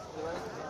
Yeah.